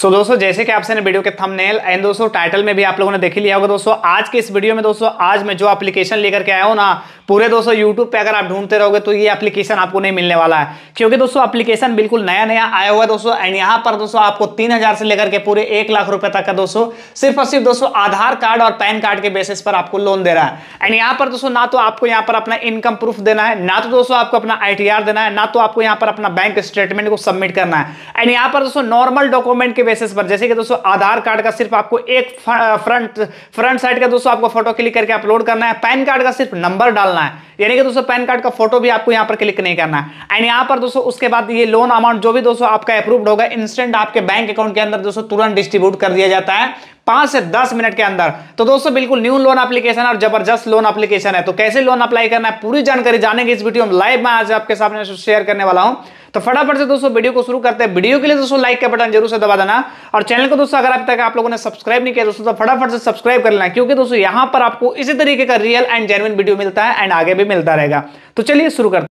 सो so, दोस्तों जैसे कि आपसे ने वीडियो के थंबनेल एंड दोस्तों टाइटल में भी आप लोगों ने देख लिया होगा दोस्तों आज के इस वीडियो में दोस्तों आज मैं जो एप्लीकेशन लेकर के आया हूँ ना पूरे दोस्तों यूट्यूब पे अगर आप ढूंढते रहोगे तो ये एप्लीकेशन आपको नहीं मिलने वाला है। क्योंकि दोस्तों एप्लीकेशन बिल्कुल नया नया आया हुआ है दोस्तों एंड यहाँ पर दोस्तों आपको तीन हज़ार से लेकर के पूरे एक लाख रुपए तक का दोस्तों सिर्फ़ और सिर्फ़ दोस्तों आधार कार्ड और पैन कार्ड के बेसिस पर आपको लोन दे रहा है। एंड यहाँ पर दोस्तों ना तो आपको यहाँ पर अपना इनकम प्रूफ देना है ना तो दोस्तों आपको अपना आईटीआर देना है ना तो आपको यहाँ पर अपना बैंक स्टेटमेंट को सबमिट करना है। एंड यहाँ पर दोस्तों नॉर्मल डॉक्यूमेंट के बेसिस पर। जैसे कि दोस्तों, आधार कार्ड का सिर्फ़ आपको एक फ्रंट फ्रंट साइड का दोस्तों आपको फ़ोटो क्लिक करके अपलोड करना है। पैन कार्ड का सिर्फ़ नंबर डालना है। यानी कि दोस्तों, पैन कार्ड का फ़ोटो भी आपको यहाँ पर क्लिक नहीं करना है। एंड यहाँ पर दोस्तों, उसके बाद ये लोन अमाउंट जो भी दोस्तों आपका अप्रूव्ड होगा इंस्टेंट आपके बैंक अकाउंट के अंदर दोस्तों तुरंत डिस्ट्रीब्यूट कर दिया जाता है। पाँच से दस मिनट के अंदर। तो दोस्तों, बिल्कुल न्यू लोन एप्लीकेशन और ज़बरदस्त लोन एप्लीकेशन है। तो कैसे लोन अप्लाई करना है, पूरी जानकारी जानेंगे इस वीडियो में। लाइव में आज आपके सामने शेयर करने वाला हूँ। तो फटाफट से दोस्तों वीडियो को शुरू करते हैं। वीडियो के लिए दोस्तों लाइक का बटन ज़रूर से दबा देना और चैनल को दोस्तों अगर अभी तक आप लोगों ने सब्सक्राइब नहीं किया, दोस्तों तो फटाफट से सब्सक्राइब कर लेना, क्योंकि दोस्तों यहाँ पर आपको इसी तरीके का रियल एंड जेनविन वीडियो मिलता है एंड आगे भी मिलता रहेगा। तो चलिए शुरू करते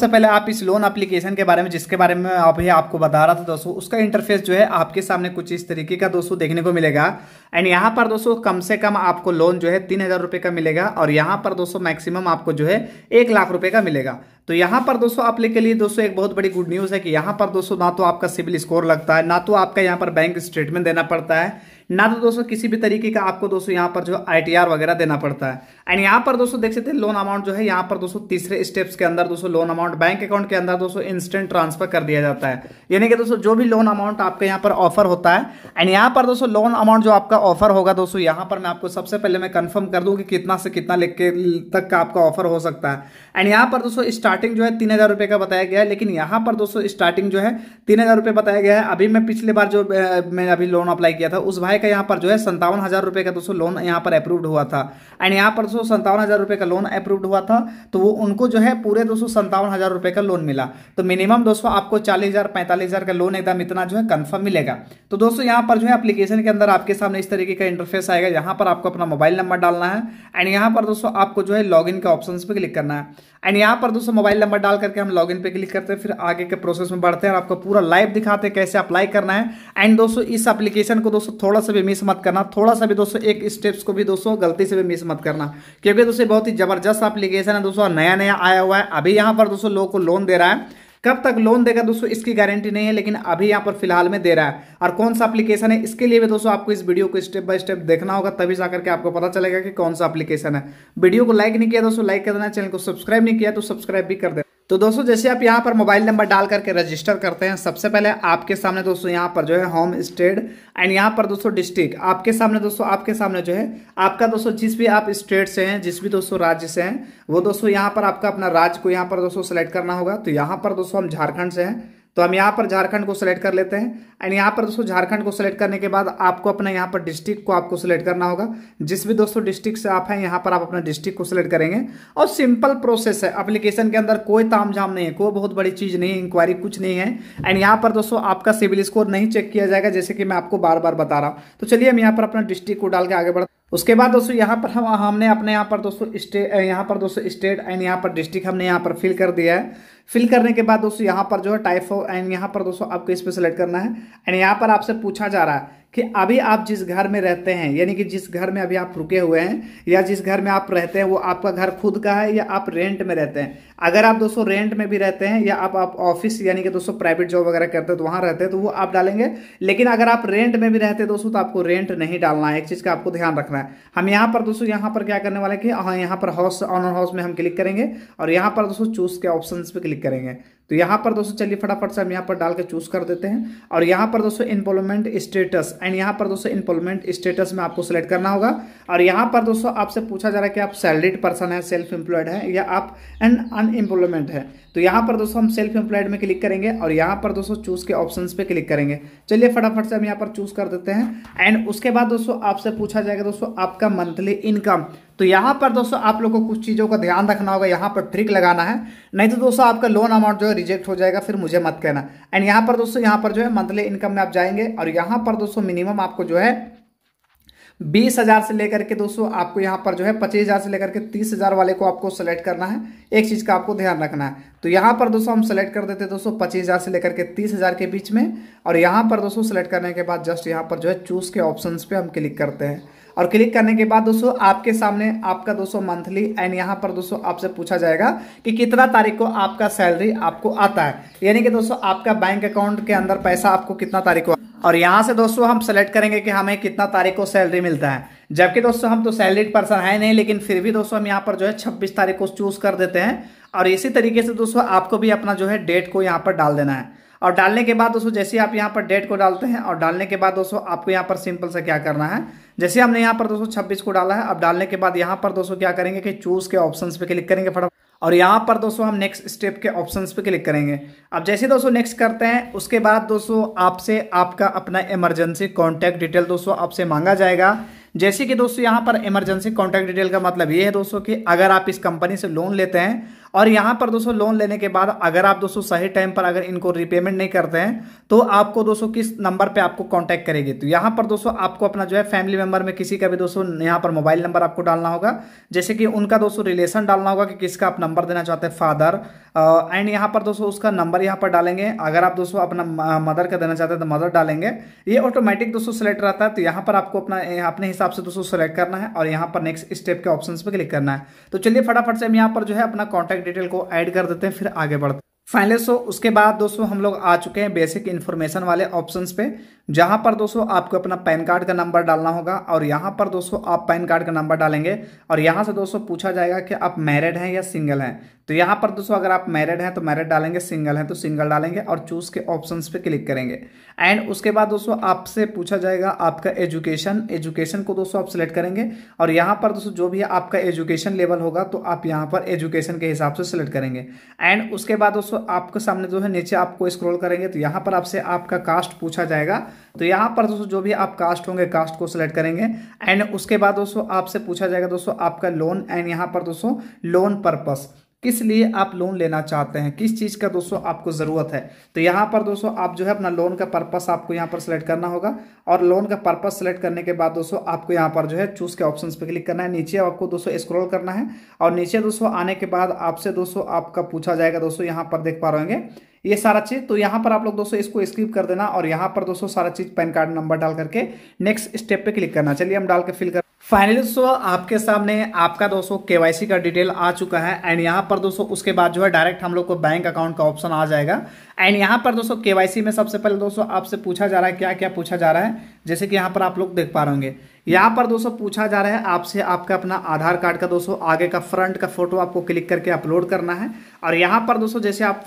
सबसे पहले आप इस लोन एप्लीकेशन के बारे में, जिसके बारे में अभी आपको बता रहा था दोस्तों, उसका इंटरफेस जो है आपके सामने कुछ इस तरीके का दोस्तों देखने को मिलेगा। एंड यहाँ पर दोस्तों कम से कम आपको लोन जो है तीन हज़ार रुपए का मिलेगा और यहाँ पर दोस्तों मैक्सिमम आपको जो है एक लाख रुपए का मिलेगा। तो यहाँ पर दोस्तों आप के लिए दोस्तों एक बहुत बड़ी गुड न्यूज़ है कि यहाँ पर दोस्तों ना तो आपका सिविल स्कोर लगता है, ना तो आपका यहाँ पर बैंक स्टेटमेंट देना पड़ता है, ना तो दोस्तों किसी भी तरीके का आपको दोस्तों यहाँ पर जो आई वगैरह देना पड़ता है। एंड यहाँ पर दोस्तों देख सकते हैं लोन अमाउंट जो है यहाँ पर दोस्तों तीसरे स्टेप्स के अंदर दोस्तों लोन अमाउंट बैंक अकाउंट के अंदर दोस्तों इंस्टेंट ट्रांसफ़र कर दिया जाता है यानी कि दोस्तों जो भी लोन अमाउंट आपके यहाँ पर ऑफ़र होता है एंड यहाँ पर दोस्तों लोन अमाउंट जो आपका ऑफ़र होगा दोस्तों यहाँ पर मैं आपको सबसे पहले मैं कंफर्म कर दूँ कि कितना से कितना लिख के तक का आपका ऑफ़र हो सकता है एंड यहाँ पर दोस्तों स्टार्टिंग जो है तीन हज़ार रुपये का बताया गया है लेकिन यहाँ पर दोस्तों स्टार्टिंग जो है तीन हज़ार रुपये बताया गया है अभी मैं पिछले बार जो मैं अभी लोन अप्लाई किया था उस भाई का यहाँ पर जो है संतावन हज़ार रुपये का दोस्तों लोन यहाँ पर अप्रूव्ड हुआ था एंड यहाँ पर संतावन हज़ार रुपये का लोन अप्रूव्ड हुआ था तो वो उनको जो है पूरे दोस्तों संतावन हज़ार रुपये का लोन मिला। तो मिनिमम दोस्तों आपको चालीस हज़ार, पैंतालीस हज़ार का लोन एकदम इतना जो है कन्फर्म मिलेगा। तो दोस्तों, यहाँ पर जो है अपलीकेशन के अंदर आपके सामने इस तरीके का इंटरफेस आएगा। यहाँ पर आपको अपना मोबाइल नंबर डालना है। एंड यहाँ पर दोस्तों, आपको जो है लॉग के ऑप्शन पे क्लिक करना है। एंड यहाँ पर दोस्तों मोबाइल नंबर डाल करके हम लॉगिन पे क्लिक करते हैं। फिर आगे के प्रोसेस में बढ़ते हैं और आपको पूरा लाइव दिखाते हैं कैसे अप्लाई करना है। एंड दोस्तों, इस एप्लीकेशन को दोस्तों, थोड़ा सा भी मिस मत करना। थोड़ा सा भी दोस्तों, एक स्टेप्स को भी दोस्तों, गलती से भी मिस मत करना। क्योंकि दोस्तों बहुत ही ज़बरदस्त एप्लीकेशन है दोस्तों नया नया आया हुआ है। अभी यहाँ पर दोस्तों लोगों को लोन दे रहा है। कब तक लोन देगा दोस्तों, इसकी गारंटी नहीं है, लेकिन अभी यहाँ पर फ़िलहाल में दे रहा है। और कौन सा एप्लीकेशन है, इसके लिए भी दोस्तों आपको इस वीडियो को स्टेप बाय स्टेप देखना होगा, तभी जाकर के आपको पता चलेगा कि कौन सा एप्लीकेशन है। वीडियो को लाइक नहीं किया दोस्तों लाइक कर देना चैनल को सब्सक्राइब नहीं किया तो सब्सक्राइब भी कर देना। तो दोस्तों, जैसे आप यहाँ पर मोबाइल नंबर डाल करके रजिस्टर करते हैं, सबसे पहले आपके सामने दोस्तों यहाँ पर जो है होम स्टेट एंड यहाँ पर दोस्तों डिस्ट्रिक्ट आपके सामने दोस्तों, आपके सामने जो है, आपका दोस्तों जिस भी आप स्टेट से हैं, जिस भी दोस्तों राज्य से हैं, वो दोस्तों यहाँ पर आपका अपना राज्य को यहाँ पर दोस्तों सेलेक्ट करना होगा। तो यहाँ पर दोस्तों हम झारखंड से हैं। तो हम यहाँ पर झारखंड को सिलेक्ट कर लेते हैं। एंड यहाँ पर दोस्तों, झारखंड को सिलेक्ट करने के बाद आपको अपना यहाँ पर डिस्ट्रिक्ट को आपको सिलेक्ट करना होगा। जिस भी दोस्तों डिस्ट्रिक्ट से आप हैं, यहाँ पर आप अपना डिस्ट्रिक्ट को सिलेक्ट करेंगे। और सिंपल प्रोसेस है। एप्लीकेशन के अंदर कोई ताम नहीं है। कोई बहुत बड़ी चीज़ नहीं है। इंक्वायरी कुछ नहीं है। एंड यहाँ पर दोस्तों, आपका सिविल स्कोर नहीं चेक किया जाएगा, जैसे कि मैं आपको बार बार बता रहा हूँ। तो चलिए हम यहाँ पर अपना डिस्ट्रिक्ट को डाल के आगे बढ़ उसके बाद दोस्तों, यहाँ पर हम हमने अपने यहाँ पर दोस्तों स्टेट यहाँ पर दोस्तों, स्टेट एंड यहाँ पर डिस्ट्रिक्ट हमने यहाँ पर फिल कर दिया है। फिल करने के बाद दोस्तों, यहाँ पर जो है टाइप ऑफ़ एंड यहाँ पर दोस्तों, आपको इस पर सेलेक्ट करना है। एंड यहाँ पर आपसे पूछा जा रहा है कि अभी आप जिस घर में रहते हैं, यानी कि जिस घर में अभी आप रुके हुए हैं, या जिस घर में आप रहते हैं, वो आपका घर खुद का है या आप रेंट में रहते हैं? अगर आप दोस्तों रेंट में भी रहते हैं या आप आप ऑफ़िस यानी कि दोस्तों प्राइवेट जॉब वगैरह करते हैं तो वहाँ रहते हैं तो वो आप डालेंगे। लेकिन अगर आप रेंट में भी रहते हैं दोस्तों तो आपको रेंट नहीं डालना है। एक चीज़ का आपको ध्यान रखना है। हम यहाँ पर दोस्तों, यहाँ पर क्या करने वाले कि हाँ यहाँ पर हाउस ऑनर हाउस में हम क्लिक करेंगे और यहाँ पर दोस्तों चूज़ के ऑप्शन पे क्लिक करेंगे। तो यहाँ पर दोस्तों चलिए फटाफट से हम यहाँ पर डाल के चूज़ कर देते हैं। और यहाँ पर दोस्तों इम्प्लॉयमेंट स्टेटस एंड यहाँ पर दोस्तों इम्प्लॉयमेंट स्टेटस में आपको सिलेक्ट करना होगा। और यहाँ पर दोस्तों आपसे पूछा जा रहा है कि आप सैलरीड पर्सन है सेल्फ एम्प्लॉयड है या आप एन अनएम्प्लॉयमेंट है। तो यहाँ पर दोस्तों हम सेल्फ एम्प्लॉयड में क्लिक करेंगे और यहाँ पर दोस्तों चूज़ के ऑप्शन पे क्लिक करेंगे। चलिए फटाफट से हम यहाँ पर चूज़ कर देते हैं। एंड उसके बाद दोस्तों आपसे पूछा जाएगा दोस्तों आपका मंथली इनकम तो यहाँ पर दोस्तों आप लोगों को कुछ चीज़ों का ध्यान रखना होगा, यहाँ पर ट्रिक लगाना है। नहीं तो दोस्तों आपका लोन अमाउंट जो है रिजेक्ट हो जाएगा, फिर मुझे मत कहना। एंड यहाँ पर दोस्तों, यहाँ पर जो है मंथली इनकम में आप जाएँगे और यहाँ पर दोस्तों मिनिमम आपको जो है बीस हज़ार से लेकर के दोस्तों आपको यहाँ पर जो है पच्चीस हज़ार से लेकर के तीस हज़ार वाले को आपको सेलेक्ट करना है। एक चीज़ का आपको ध्यान रखना है। तो यहाँ पर दोस्तों हम सेलेक्ट कर देते हैं दोस्तों पच्चीस हज़ार से लेकर के तीस हज़ार के बीच में। और यहाँ पर दोस्तों सेलेक्ट करने के बाद जस्ट यहाँ पर जो है चूज़ के ऑप्शन पे हम क्लिक करते हैं। और क्लिक करने के बाद दोस्तों, आपके सामने आपका दोस्तों मंथली एंड यहाँ पर दोस्तों आपसे पूछा जाएगा कि कितना तारीख को आपका सैलरी आपको आता है। यानी कि दोस्तों, आपका बैंक अकाउंट के अंदर पैसा आपको कितना तारीख को और यहाँ से दोस्तों हम सेलेक्ट करेंगे कि हमें कितना तारीख को सैलरी मिलता है। जबकि दोस्तों, हम तो सैलरीड पर्सन है नहीं, लेकिन फिर भी दोस्तों हम यहाँ पर जो है छब्बीस तारीख को चूज़ कर देते हैं। और इसी तरीके से दोस्तों, आपको भी अपना जो है डेट को यहाँ पर डाल देना है। और डालने के बाद दोस्तों, जैसे आप यहाँ पर डेट को डालते हैं और डालने के बाद दोस्तों, आपको यहाँ पर सिंपल से क्या करना है? जैसे हमने यहाँ पर दोस्तों छब्बीस को डाला है, अब डालने के बाद यहाँ पर दोस्तों क्या करेंगे कि चूज़ के ऑप्शन पे क्लिक करेंगे फटाफट। और यहाँ पर दोस्तों हम नेक्स्ट स्टेप के ऑप्शंस पे क्लिक करेंगे। अब जैसे दोस्तों नेक्स्ट करते हैं, उसके बाद दोस्तों आपसे आपका अपना इमरजेंसी कॉन्टैक्ट डिटेल दोस्तों आपसे मांगा जाएगा। जैसे कि दोस्तों यहाँ पर इमरजेंसी कॉन्टैक्ट डिटेल का मतलब ये है दोस्तों कि अगर आप इस कंपनी से लोन लेते हैं और यहाँ पर दोस्तों लोन लेने के बाद अगर आप दोस्तों सही टाइम पर अगर इनको रिपेमेंट नहीं करते हैं तो आपको दोस्तों किस नंबर पे आपको कांटेक्ट करेगी? तो यहाँ पर दोस्तों आपको अपना जो है फैमिली मेंबर में किसी का भी दोस्तों यहाँ पर मोबाइल नंबर आपको डालना होगा। जैसे कि उनका दोस्तों रिलेशन डालना होगा कि किसका आप नंबर देना चाहते हैं फादर एंड यहाँ पर दोस्तों उसका नंबर यहाँ पर डालेंगे। अगर आप दोस्तों अपना मदर का देना चाहते हैं तो मदर डालेंगे। ये ऑटोमेटिक दोस्तों सेलेक्ट रहता है तो यहाँ पर आपको अपना अपने हिसाब से दोस्तों सेलेक्ट करना है और यहाँ पर नेक्स्ट स्टेप के ऑप्शन पर क्लिक करना है। तो चलिए फटाफट से हम यहाँ पर जो है अपना कॉन्टैक्ट डिटेल को ऐड कर देते हैं, फिर आगे बढ़ते फाइनली सो उसके बाद दोस्तों, हम लोग आ चुके हैं बेसिक इन्फॉर्मेशन वाले ऑप्शन पे, जहाँ पर दोस्तों आपको अपना पैन कार्ड का नंबर डालना होगा, और यहाँ पर दोस्तों आप पैन कार्ड का नंबर डालेंगे, और यहाँ से दोस्तों पूछा जाएगा कि आप मैरिड हैं या सिंगल हैं। तो यहाँ पर दोस्तों अगर आप मैरिड हैं तो मैरिड डालेंगे सिंगल हैं तो सिंगल डालेंगे और चूज़ के ऑप्शन पे क्लिक करेंगे। एंड उसके बाद दोस्तों आपसे पूछा जाएगा आपका एजुकेशन एजुकेशन को दोस्तों आप सिलेक्ट करेंगे और यहाँ पर दोस्तों जो भी आपका एजुकेशन लेवल होगा तो आप यहाँ पर एजुकेशन के हिसाब से सिलेक्ट करेंगे। एंड उसके बाद दोस्तों आपके सामने जो है, नीचे आपको स्क्रोल करेंगे तो यहाँ पर आपसे आपका कास्ट पूछा जाएगा। तो यहाँ पर दोस्तों जो भी आप कास्ट होंगे कास्ट को सिलेक्ट करेंगे। एंड उसके बाद दोस्तों आपसे पूछा जाएगा दोस्तों आपका लोन एंड यहाँ पर दोस्तों लोन पर्पस किस लिए आप लोन लेना चाहते हैं? किस चीज़ का दोस्तों आपको ज़रूरत है? तो यहाँ पर दोस्तों आप जो है अपना लोन का पर्पस आपको यहाँ पर सिलेक्ट करना होगा। और लोन का पर्पस सिलेक्ट करने के बाद दोस्तों आपको यहाँ पर जो है चूज़ के ऑप्शंस पे क्लिक करना है। नीचे आपको दोस्तों स्क्रॉल करना है। और नीचे दोस्तों आने के बाद आपसे दोस्तों आपका पूछा जाएगा दोस्तों यहाँ पर देख पा रहे ये सारा चीज़ तो यहाँ पर आप लोग दोस्तों इसको स्किप कर देना। और यहाँ पर दोस्तों सारा चीज़, पैन कार्ड, नंबर डाल करके नेक्स्ट स्टेप पे क्लिक करना। चलिए हम डाल के फिल कर फाइनली दोस्तों, आपके सामने आपका दोस्तों केवाईसी का डिटेल आ चुका है। एंड यहाँ पर दोस्तों, उसके बाद जो है डायरेक्ट हम लोग को बैंक अकाउंट का ऑप्शन आ जाएगा। एंड यहाँ पर दोस्तों केवाईसी में सबसे पहले दोस्तों आपसे पूछा जा रहा है क्या क्या पूछा जा रहा है। जैसे कि यहाँ पर आप लोग देख पा रहे होंगे। यहाँ पर दोस्तों पूछा जा रहा है आपसे आपका अपना आधार कार्ड का दोस्तों, आगे का फ्रंट का फ़ोटो आपको क्लिक करके अपलोड करना है। और यहाँ पर दोस्तों जैसे आप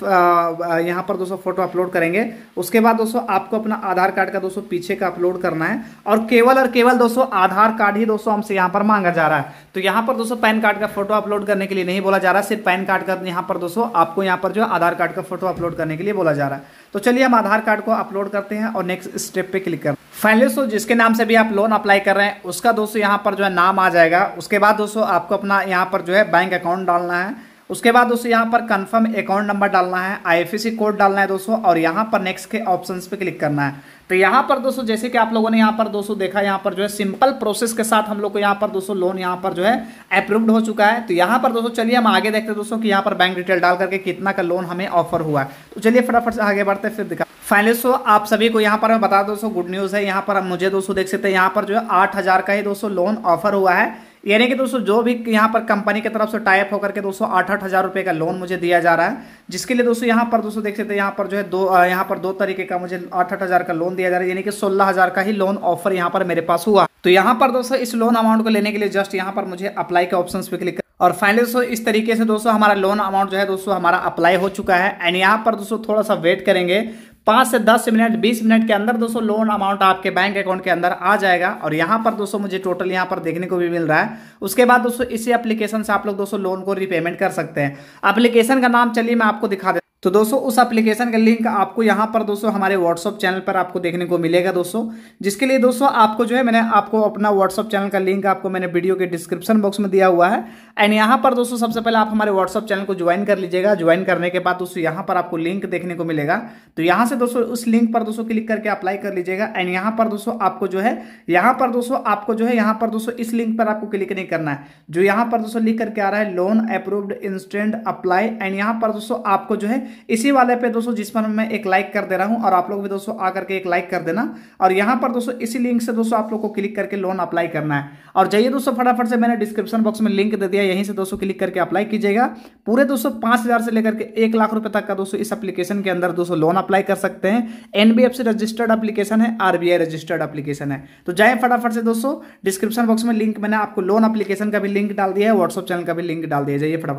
यहाँ पर दोस्तों फ़ोटो अपलोड करेंगे, उसके बाद दोस्तों आपको अपना आधार कार्ड का दोस्तों पीछे का अपलोड करना है। और केवल और केवल दोस्तों आधार कार्ड ही दोस्तों हमसे यहाँ पर मांगा जा रहा है। तो यहाँ पर दोस्तों पैन कार्ड का फ़ोटो अपलोड करने के लिए नहीं बोला जा रहा, सिर्फ़ पैन कार्ड का यहाँ पर दोस्तों आपको यहाँ पर जो आधार कार्ड का फ़ोटो अपलोड करने के लिए बोला जा रहा है। तो चलिए हम आधार कार्ड को अपलोड करते हैं और नेक्स्ट स्टेप पे क्लिक कर फाइनली दोस्तों, जिसके नाम से भी आप लोन अप्लाई कर रहे हैं, उसका दोस्तों यहाँ पर जो है नाम आ जाएगा। उसके बाद, दोस्तों, आपको अपना यहाँ पर जो है बैंक अकाउंट डालना है। उसके बाद दोस्तों यहाँ पर कंफर्म अकाउंट नंबर डालना है आईएफएससी कोड डालना है दोस्तों और यहाँ पर नेक्स्ट के ऑप्शन पे क्लिक करना है तो यहाँ पर दोस्तों जैसे कि आप लोगों ने यहाँ पर दोस्तों देखा यहाँ पर जो है सिंपल प्रोसेस के साथ हम लोग को यहाँ पर दोस्तों लोन यहाँ पर जो है अप्रूव्ड हो चुका है तो यहाँ पर दोस्तों चलिए हम आगे देखते हैं दोस्तों कि यहाँ पर बैंक डिटेल डाल करके कितना का लोन हमें ऑफ़र हुआ है तो चलिए फटाफट से आगे बढ़ते फिर दिखा फाइनली सो आप सभी को यहाँ पर मैं बता दोस्तों गुड न्यूज़ है यहाँ पर मुझे दोस्तों देख सकते हैं यहाँ पर जो है आठ हज़ार का ही दोस्तों लोन ऑफ़र हुआ है यानी कि दोस्तों, जो भी यहाँ पर कंपनी की तरफ़ से टाइप होकर के दोस्तों आठ आठ हज़ार रुपए का लोन मुझे दिया जा रहा है, जिसके लिए दोस्तों, यहाँ पर दोस्तों देख सकते हैं, यहाँ पर जो है दो यहाँ पर दो तरीके का मुझे आठ आठ हज़ार का लोन दिया जा रहा है, यानी कि सोलह हज़ार का ही लोन ऑफ़र यहाँ पर मेरे पास हुआ। तो यहाँ पर दोस्तों, इस लोन अमाउंट को लेने के लिए जस्ट यहाँ पर मुझे अप्लाई के ऑप्शन पे क्लिक और फाइनली दोस्तों, इस तरीके से दोस्तों, हमारा लोन अमाउंट जो है दोस्तों, हमारा अप्लाई हो चुका है एंड यहाँ पर दोस्तों, थोड़ा सा वेट करेंगे पाँच से दस मिनट, बीस मिनट के अंदर दोस्तों लोन अमाउंट आपके बैंक अकाउंट के अंदर आ जाएगा और यहाँ पर दोस्तों मुझे टोटल यहाँ पर देखने को भी मिल रहा है। उसके बाद दोस्तों इसी एप्लीकेशन से आप लोग दोस्तों लोन को रिपेमेंट कर सकते हैं। एप्लीकेशन का नाम चलिए मैं आपको दिखा दे तो दोस्तों, उस एप्लीकेशन का लिंक आपको यहाँ पर दोस्तों हमारे व्हाट्सअप चैनल पर आपको देखने को मिलेगा दोस्तों। जिसके लिए दोस्तों आपको जो है, मैंने आपको अपना व्हाट्सअप चैनल का लिंक आपको मैंने वीडियो के डिस्क्रिप्शन बॉक्स में दिया हुआ है। एंड यहाँ पर दोस्तों, सबसे पहले आप हमारे व्हाट्सअप चैनल को ज्वाइन कर लीजिएगा। ज्वाइन करने के बाद दोस्तों, यहाँ पर आपको लिंक देखने को मिलेगा। तो यहाँ से दोस्तों, उस लिंक पर दोस्तों क्लिक करके अप्लाई कर लीजिएगा। एंड यहाँ पर दोस्तों, आपको जो है, यहाँ पर दोस्तों, आपको जो है, यहाँ पर दोस्तों, इस लिंक पर आपको क्लिक नहीं करना है। जो यहाँ पर दोस्तों लिख करके आ रहा है loan approved instant apply and यहाँ पर दोस्तों, आपको जो है इसी वाले पे दोस्तों जिस पर मैं एक लाइक कर दे रहा हूँ, और आप लोग भी दोस्तों आकर के एक लाइक कर देना। और यहाँ पर दोस्तों इसी लिंक से दोस्तों आप लोग को क्लिक करके लोन अप्लाई करना है। और जाइए दोस्तों फटाफट से मैंने डिस्क्रिप्शन बॉक्स में लिंक दे दिया, यहीं से दोस्तों क्लिक करके अप्लाई कीजिएगा। पूरे दोस्तों पाँच से लेकर के एक लाख रुपए तक का दोस्तों इस एप्लीकेशन के अंदर दोस्तों लोन अप्लाई कर सकते हैं। एनबीएफसी रजिस्टर्ड एप्लीकेशन है आरबीआई रजिस्टर्ड एप्लीकेशन है। तो जाए फटाफट से दोस्तों डिस्क्रिप्शन बॉक्स में लिंक मैंने आपको लोन एप्लीकेशन का भी लिंक डाल दिया है व्हाट्सअप चैनल का भी लिंक डाल दिया जाइए फटाफट।